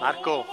Marco.